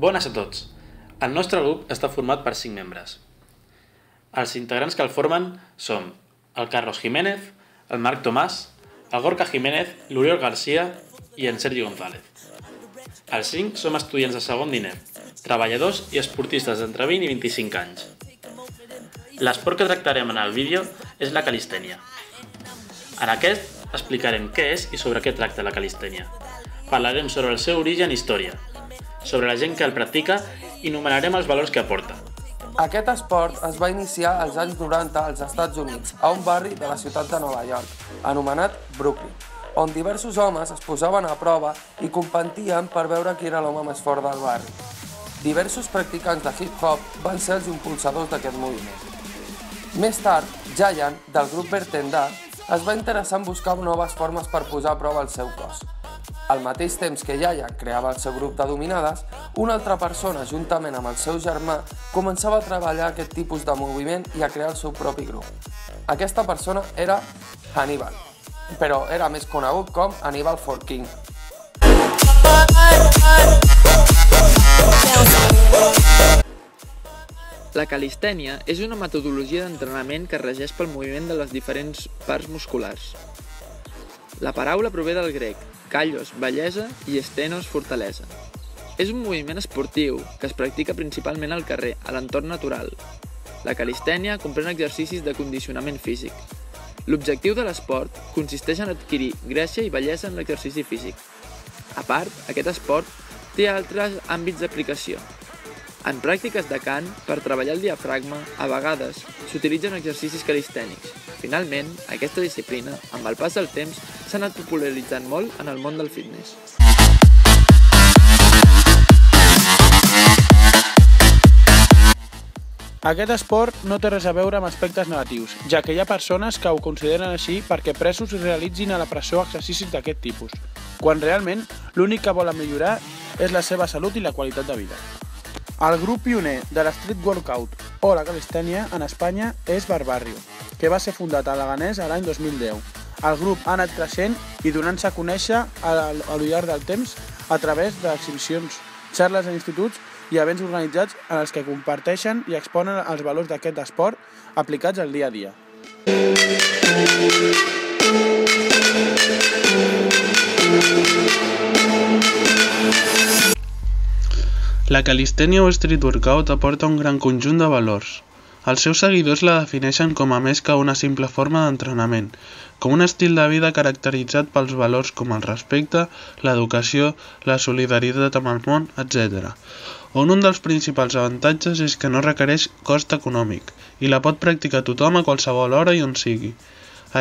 Bones a tots! El nostre grup està format per 5 membres. Els integrants que el formen som el Carlos Jiménez, el Marc Tomàs, el Gorka Jiménez, l'Oriol Garcia i en Sergi González. Els 5 som estudiants de segon diner, treballadors i esportistes d'entre 20 i 25 anys. L'esport que tractarem en el vídeo és la calistènia. En aquest explicarem què és i sobre què tracta la calistènia. Parlarem sobre el seu origen i història, sobre la gent que el practica i numerarem els valors que aporta. Aquest esport es va iniciar als anys 90 als Estats Units, a un barri de la ciutat de Nova York, anomenat Brooklyn, on diversos homes es posaven a prova i competien per veure qui era l'home més fort del barri. Diversos practicants de hip-hop van ser els impulsadors d'aquest moviment. Més tard, Giant, del grup Bertendar, es va interessar en buscar noves formes per posar a prova el seu cos. Al mateix temps que Yaya creava el seu grup de dominades, una altra persona, juntament amb el seu germà, començava a treballar aquest tipus de moviment i a crear el seu propi grup. Aquesta persona era Hannibal, però era més conegut com Hannibal King. La calistènia és una metodologia d'entrenament que regeix pel moviment de les diferents parts musculars. La paraula prové del grec Callos, bellesa i Estenos, fortalesa. És un moviment esportiu que es practica principalment al carrer, a l'entorn natural. La calistènia comprèn exercicis de condicionament físic. L'objectiu de l'esport consisteix en adquirir gràcia i bellesa en l'exercici físic. A part, aquest esport té altres àmbits d'aplicació, en pràctiques de cant, per treballar el diafragma, a vegades s'utilitzen exercicis calistènics. Finalment, aquesta disciplina, amb el pas del temps, s'ha anat popularitzant molt en el món del fitness. Aquest esport no té res a veure amb aspectes negatius, ja que hi ha persones que ho consideren així perquè presos realitzin a la presó exercicis d'aquest tipus, quan realment l'únic que volen millorar és la seva salut i la qualitat de vida. El grup pioner de l'Street Workout o la calistènia en Espanya és Barbarrio, que va ser fundat a Leganés l'any 2010. El grup ha anat creixent i donant-se a conèixer al, llarg del temps a través d'exhibicions, xarles en instituts i events organitzats en els que comparteixen i exponen els valors d'aquest esport aplicats al dia a dia. La calistènia o street workout aporta un gran conjunt de valors. Els seus seguidors la defineixen com a més que una simple forma d'entrenament, com un estil de vida caracteritzat pels valors com el respecte, l'educació, la solidaritat amb el món, etc. On un dels principals avantatges és que no requereix cost econòmic i la pot practicar tothom a qualsevol hora i on sigui.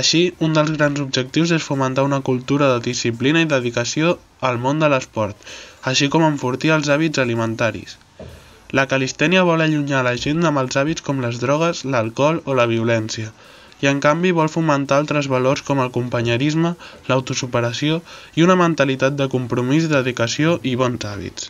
Així, un dels grans objectius és fomentar una cultura de disciplina i dedicació al món de l'esport, així com enfortir els hàbits alimentaris. La calistènia vol allunyar la gent amb els hàbits com les drogues, l'alcohol o la violència, i en canvi vol fomentar altres valors com el companyerisme, l'autosuperació i una mentalitat de compromís, dedicació i bons hàbits.